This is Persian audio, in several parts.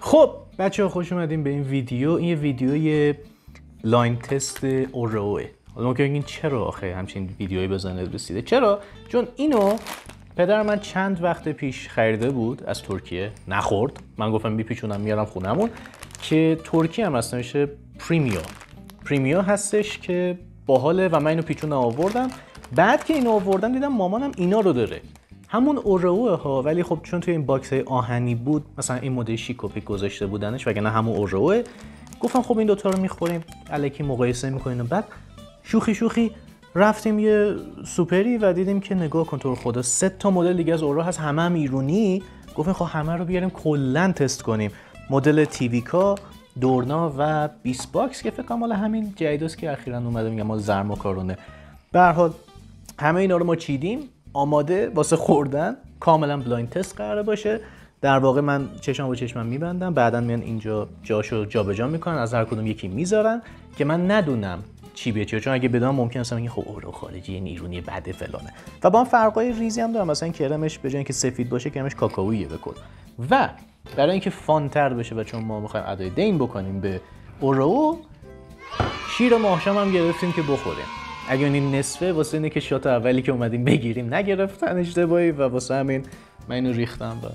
خب. بچه ها خوش اومدیم به این ویدیو. این یه ویدیوی لاین تست اوروه حالا ممکن بگین چرا آخه همچین ویدیویی بزنه رسیده؟ چرا؟ چون اینو پدر من چند وقت پیش خریده بود از ترکیه. نخورد. من گفتم میپیچونم میارم خونمون که ترکیه هم هست نمیشه پریمیا. پریمیا هستش که باحاله و من اینو پیچونم آوردم. بعد که اینو آوردم دیدم مامانم اینا رو داره. همون اوروه ها ولی خب چون توی این باکس های آهنی بود مثلا این مدل شیکوپی گذاشته بودنش وگرنه همون اوروه گفتم خب این دوتا رو می‌خوریم الکی مقایسه می‌کنیم و بعد شوخی شوخی رفتیم یه سوپری و دیدیم که نگاه کن تو خدا سه تا مدل دیگه از اورو هست همه هم ایرونی. گفتیم خب همه رو بیاریم کلا تست کنیم. مدل تیویکا دورنا و 20 باکس که فکر کنم همین جدیداست که اخیرا اومده میگم مال زرماکارونه به هر حال همه اینا رو ما چیدیم. آماده واسه خوردن کاملا blind test قراره باشه. در واقع من چشم با چشمم میبندم بعدا میان اینجا جاشو جابجا می‌کنن از هر کدوم یکی می‌ذارن که من ندونم چی به چون اگه بدونم ممکن است بگین خب Oreo خارجی این ایرونی بده فلانه. و با هم فرقای ریزی هم دارم. مثلا کرمش به جای اینکه سفید باشه کرمش کاکائویه بکن و برای اینکه fun تر بشه و چون ما می‌خوایم ادای دین بکنیم به اورو شیر ماهشام هم گرفتیم که بخوریم. اگه این نصفه واسه اینه که شات اولی که اومدیم بگیریم نگرفتن اشتباهی و واسه همین من اینو ریختم و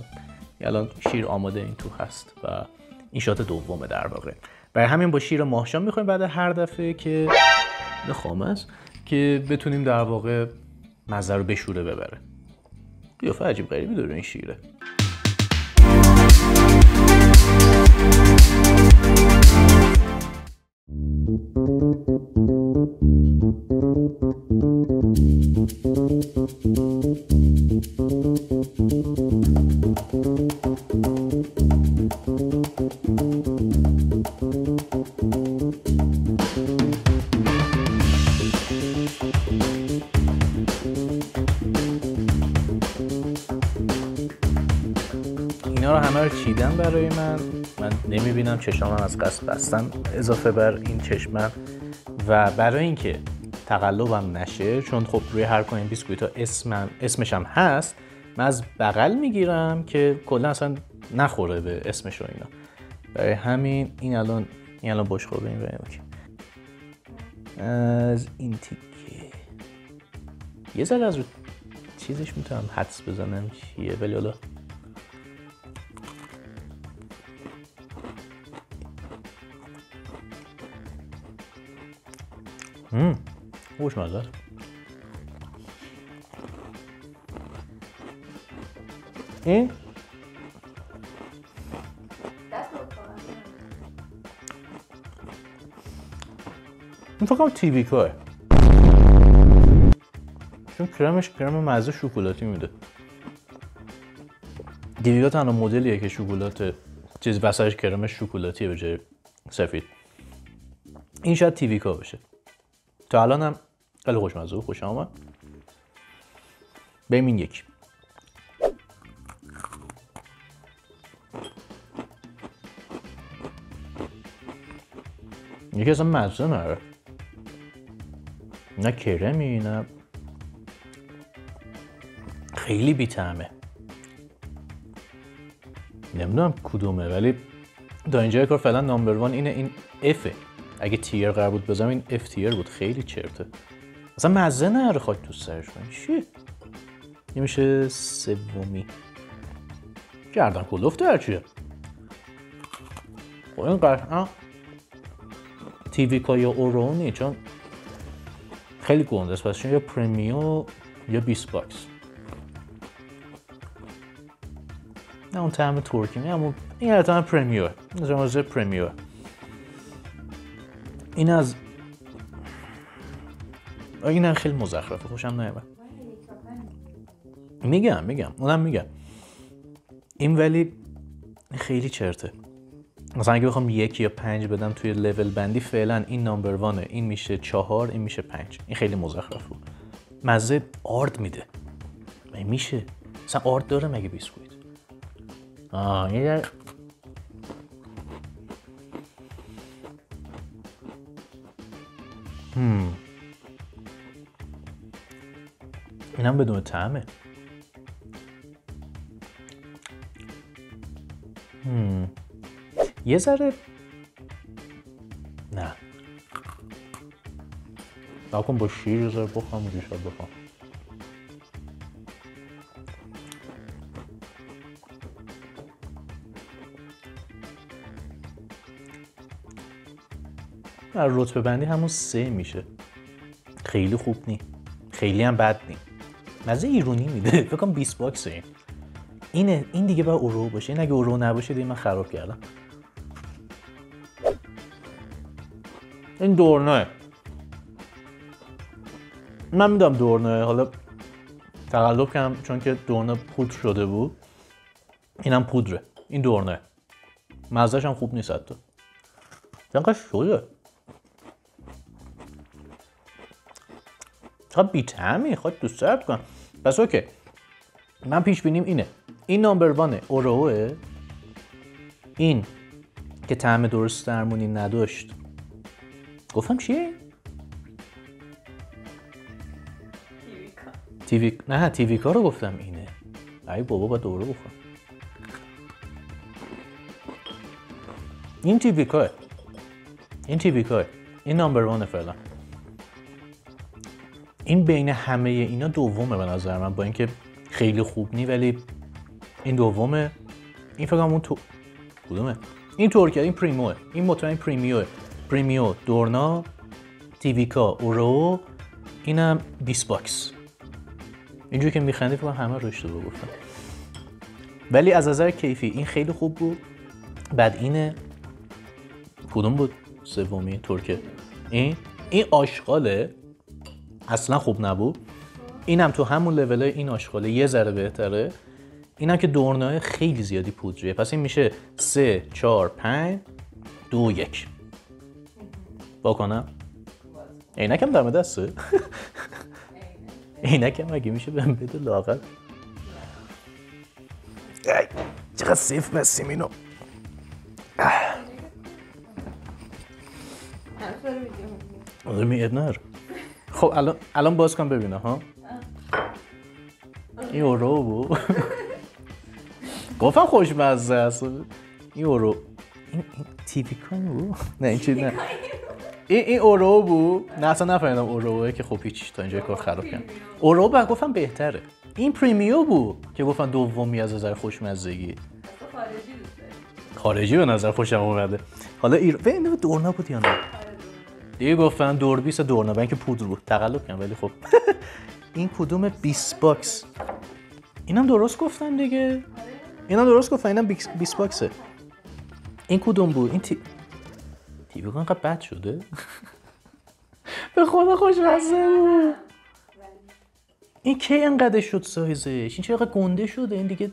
الان شیر آماده این تو هست و این شات دومه در واقع. برای همین با شیر ماهشام می‌خوایم بعد هر دفعه که خامه که بتونیم در واقع مزه رو بشوره ببره قیافه عجیب غریبی داره این شیره. رو همه رو چیدن برای من. من نمی‌بینم چشامم از قصد بستن اضافه بر این چشمم. و برای اینکه تقلبم نشه چون خب روی هر کنیم بیسکویت ها اسمم اسمش هم هست من از بغل می‌گیرم که کلا اصلا نخوره به اسمش و اینا. برای همین این الان این الان باش خورده این از این تیکه. یه ذره از رو چیزش می‌تونم حدس بزنم چیه ولی حالا مم. خوشمزه است این این فقط تیویکاه چون کرمش کرم مزه شکلاتی میده دیویکا تنها مدلیه که شکلات چیز وسطش کرمش شکلاتیه به جای سفید این شاید تیویکا باشه تا الان هم خیلی خوشمزه خوش آمد. بریم این یکی. یکی اصلا مزه نره نه کرمی نه خیلی بیتعمه نمی‌دونم کدومه ولی تا اینجا کار فعلا نامبر وان اینه این افه اگه تیر قرار بود بزنم این اف تیر بود. خیلی چرته. اصلا مزه نره خاک تو سرش من چی؟ این میشه سومی. گردن کلفته هرچیه خب این قطعا تیویکا یا اورونی چون خیلی گنده است. پس یا پریمیو یا 20 باکس. نه اون طعم ترکی نه اما این طعم پریمیو این پریمیو این از این خیلی مزخرفه. خوشم نمیاد میگم میگم. اونم میگم. این ولی خیلی چرته. مثلا اگه بخوام یکی یا پنج بدم توی لول بندی فعلا این نامبر وانه. این میشه چهار این میشه پنج. این خیلی مزخرف بود. مزه آرد میده. میشه؟ مثلا آرد داره مگه بیسکویت؟ آه این هم. بدون طعمه هم. یه ذره نه نکن با شیر ذره بخوام شاید بخوام در رتبه بندی همون سه میشه. خیلی خوب نی. خیلی هم بد نی. مزه ایرونی میده. فکر کنم 20 box این اینه این دیگه باید Oreo باشه. این اگه Oreo نباشه دیگه من خراب کردم. این دورناه من میدم دورناه حالا تقلب کردم چون که دورنه پودر شده بود. اینم پودره. این دورنه مزهش هم خوب نیست حتی. چقدر شده چقدر بیتمی خواهد دوست دارد کنم پس اوکی. من پیش بینیم اینه. این نامبر وانه اوروه این که طعم درست درمونی نداشت. گفتم چیه؟ تیوی نه تیوی کار رو گفتم اینه. ای بابا با دوره بخورم. این تیویکا این تیویکا این number one ه فعلا. این بین همه اینا دومه به نظر من با اینکه خیلی خوب نی ولی این دومه این فکر اون تو کدومه؟ این ترکیه این پریموه. این مطمئن پریمیوه. پریمیو دورنا تیویکا اورو اینم 20 باکس. اینجوری که میخندی فکر همه رو اشتباه گفتم. ولی از نظر کیفی این خیلی خوب بود. بعد اینه کدوم بود؟ سومی ترکیه. این این آشغاله. اصلا خوب نبود. اینم تو همون لول این آشغاله یه ذره بهتره. اینم که دورنای خیلی زیادی پودریه. پس این میشه سه چهار پنج دو یک. با کنم عینکم دم دسته؟ عینکم مگه میشه بهم بده لاغر چقدر سیف بستیم اینو. آره میاد نر خب الان الان باز کن ببینه ها این اورو بود گفتم خوشمزه است این اورو این, کانی بود نه این چیز نه این این اورو بود نه اصلا نفهمیدم اوروه که خب هیچ تا اینجا کار خراب کردم اورو بعد گفتم بهتره این پریمیو بود که گفتم دومی از نظر خوشمزگی خارجی به نظر خوشم اومده حالا ایر دورنا بود یا نه دیگه گفتن دور 20 دورنا اینکه پودر بود. تقلب کردم ولی خب. این کدوم 20 باکس؟ اینم درست گفتن دیگه. اینم درست گفتن اینم 20 باکسه. این کدوم بود؟ این تی تیوی کن اینقدر بد شده. به خدا خوشمزه بود. این کی انقدر شد سایزش؟ این چرا گنده شده؟ این دیگه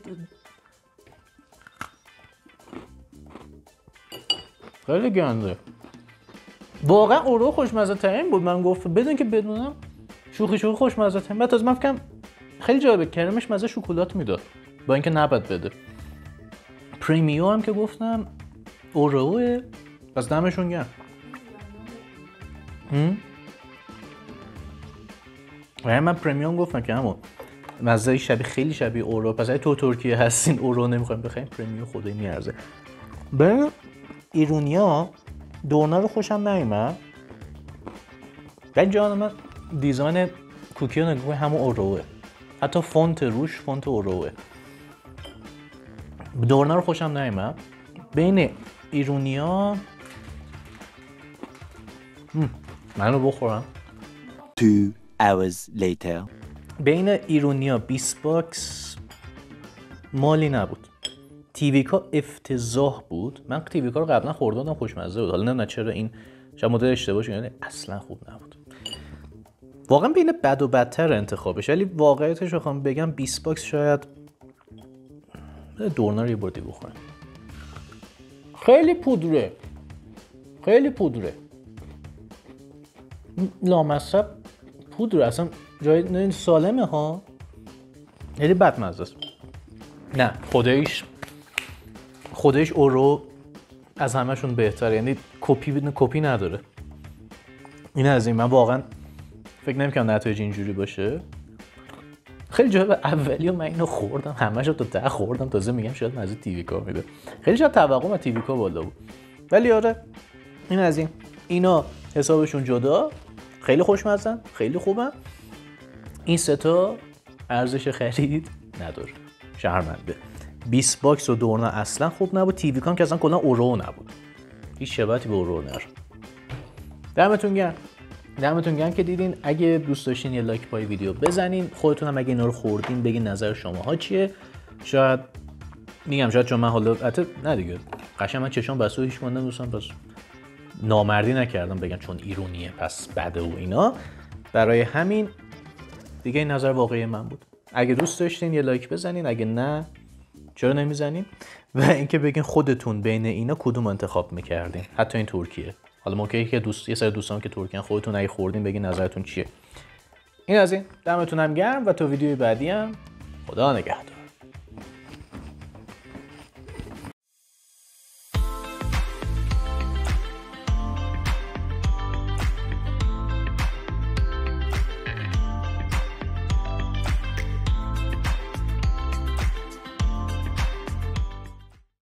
خیلی گنده. واقعا اورو خوشمزه ترین بود. من گفت بدون که بدونم شوخی شوخی خوشمزه ترین بعد از من فکرم خیلی جالبه کرمش مزه شکلات می‌داد. با اینکه نباید بده. پریمیو هم که گفتم اوروه پس دمشون گرم. و من پریمیوم گفتم که همون مزه شبیه خیلی شبیه اورو پس اگه تو ترکیه هستین اورو نمی‌خوایم بخوایم پریمیو خدایی میارزه. به ایرونیا دورنا رو خوشم نیومد. ولی جان من design کوکی رو نگاه همون اوروه. حتی فونت روش فونت اوروه. دورنا رو خوشم نیومد. بین ایرونیا منو بخورم. Two hours later. بین ایرونیا 20 باکس مالی نبود. تیویکا افتضاح بود. من تیویکا رو قبلا خورده بودم خوشمزه بود. حالا نمی‌دونم چرا این شاید مدل اشتباه شد یعنی اصلا خوب نبود. واقعا بین بد و بدتر انتخابش. ولی واقعیتش بخوام بگم 20 باکس شاید دورنا رو یه بردی بخورم. خیلی پودره. خیلی پودره. لامصب پودر اصلا جای سالمه ها. خیلی بد مزه است. نه خودش خودش اورو از همهشون بهتره. یعنی کپی کپی نداره. این از این. من واقعا فکر نمی‌کنم نتایج اینجوری باشه. خیلی جالب اولی و من اینو خوردم. همش رو تا ته خوردم. تازه میگم شاید مزه تیویکا میده خیلی شاید توقعم از تیویکا بالا بود. ولی آره این از این. اینا حسابشون جدا. خیلی خوشمزن خیلی خوبن این ستا ارزش خرید نداره. شرمنده. 20 باکس و دورنا اصلا خوب نبود. تیویکام که اصلا کلا اورو نبود. هیچ شباهتی به اورو نداره. دمتون گرم. دمتون گرم که دیدین. اگه دوست داشتین یه like پای ویدیو بزنین. خودتون هم اگه اینا رو خوردین بگین نظر شماها چیه. شاید میگم شاید چون من حالا حتی نه دیگه. قشنگ من چشام بسته و هیچ مونده دوستان پس نامردی نکردم بگم چون ایرونیه پس بده و اینا. برای همین دیگه این نظر واقعی من بود. اگه دوست داشتین یه لایک بزنین. اگه نه چرا نمی‌زنین و اینکه بگین خودتون بین اینا کدوم انتخاب می‌کردین؟ حتی این ترکیه. حالا ممکنه که دوست یه سری دوستان که ترکیه خودتون اگه خوردین بگین نظرتون چیه؟ این از این. دمتون هم گرم و تا ویدیوی بعدی هم. خدا نگهدار.